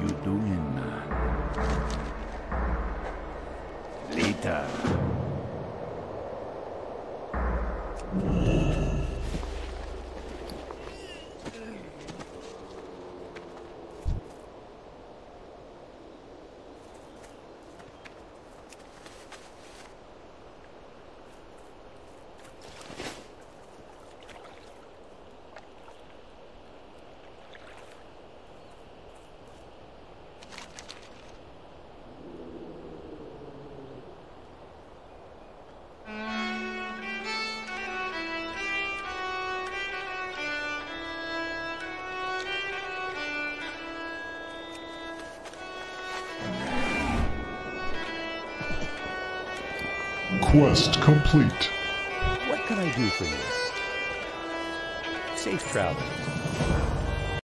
you doing? Later. Quest complete. What can I do for you? Safe travels.